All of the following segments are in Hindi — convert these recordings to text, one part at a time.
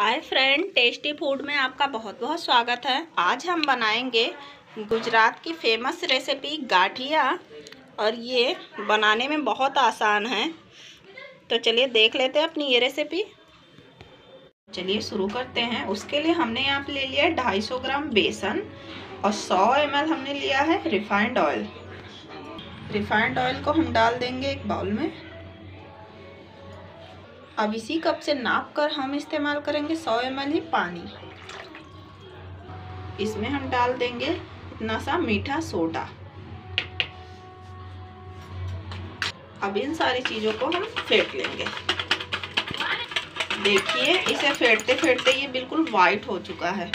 हाय फ्रेंड, टेस्टी फ़ूड में आपका बहुत बहुत स्वागत है। आज हम बनाएँगे गुजरात की फ़ेमस रेसिपी गाठिया, और ये बनाने में बहुत आसान है। तो चलिए देख लेते हैं अपनी ये रेसिपी। चलिए शुरू करते हैं। उसके लिए हमने यहाँ पे ले लिया है ढाई सौ ग्राम बेसन और सौ एम हमने लिया है रिफाइंड ऑयल। रिफाइंड ऑयल को हम डाल देंगे एक बाउल में। अब इसी कप से नाप कर हम इस्तेमाल करेंगे 100 एम ही पानी। इसमें हम डाल देंगे इतना सा मीठा सोडा। अब इन सारी चीज़ों को हम फेंट लेंगे। देखिए, इसे फेंटते फेंटते ये बिल्कुल वाइट हो चुका है।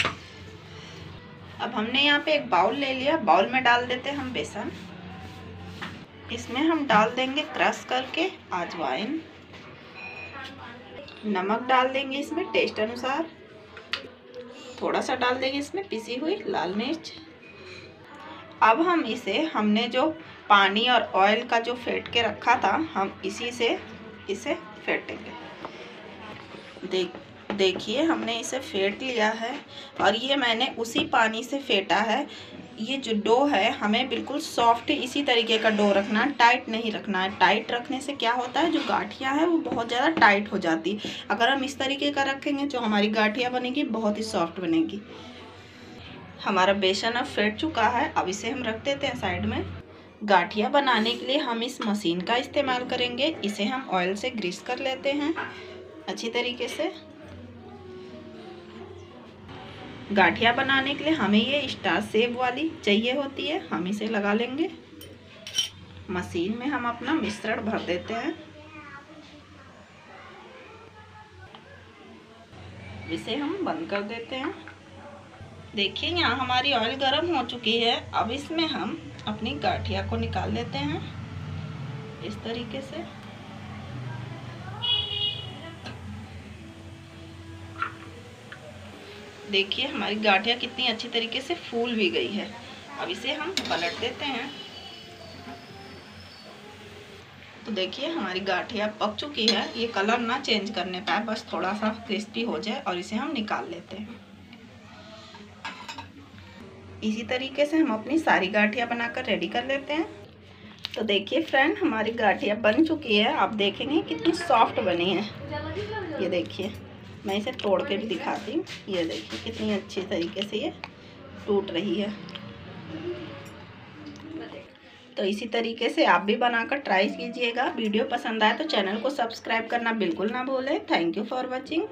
अब हमने यहाँ पे एक बाउल ले लिया। बाउल में डाल देते हम बेसन। इसमें हम डाल देंगे क्रश करके अजवाइन नमक डाल देंगे इसमें, टेस्ट अनुसार। थोड़ा सा डाल देंगे इसमें, पिसी हुई लाल मिर्च। अब हम इसे, हमने जो पानी और ऑयल का जो फेंट के रखा था, हम इसी से इसे फेंटेंगे। देख, देखिए, हमने इसे फेंट लिया है, और ये मैंने उसी पानी से फेंटा है ये जो डो है, हमें बिल्कुल सॉफ्ट इसी तरीके का डो रखना है, टाइट नहीं रखना है। टाइट रखने से क्या होता है, जो गाठियाँ हैं, वो बहुत ज़्यादा टाइट हो जाती। अगर हम इस तरीके का रखेंगे जो हमारी गाठियाँ बनेगी, बहुत ही सॉफ्ट बनेगी। हमारा बेसन अब फेंट चुका है, अब इसे हम रख देते हैं साइड में। गाठियाँ बनाने के लिए हम इस मशीन का इस्तेमाल करेंगे। इसे हम ऑयल से ग्रीस कर लेते हैं, अच्छी तरीके से। गाठिया बनाने के लिए हमें ये स्टार सेब वाली चाहिए होती है, हम इसे लगा लेंगे। मशीन में हम अपना मिश्रण भर देते हैं। इसे हम बंद कर देते हैं। देखिए, यहाँ हमारी ऑयल गर्म हो चुकी है। अब इसमें हम अपनी गाठिया को निकाल लेते हैं। इस तरीके से। देखिए, हमारी गाठिया कितनी अच्छी तरीके से फूल भी गई है। अब इसे हम पलट देते हैं। तो देखिए, हमारी गाठिया पक चुकी है। ये कलर ना चेंज करने पाए, बस थोड़ा सा क्रिस्पी हो जाए और इसे हम निकाल लेते हैं। इसी तरीके से हम अपनी सारी गाठिया बनाकर रेडी कर लेते हैं। तो देखिए फ्रेंड, हमारी गाठिया बन चुकी है। आप देखेंगे कितनी सॉफ्ट बनी है। ये देखिए। मैं इसे तोड़ के भी दिखाती हूँ। ये देखिए, कितनी अच्छी तरीके से ये टूट रही है। तो इसी तरीके से आप भी बनाकर ट्राई कीजिएगा। वीडियो पसंद आए तो चैनल को सब्सक्राइब करना बिल्कुल ना भूलें। Thank you for watching.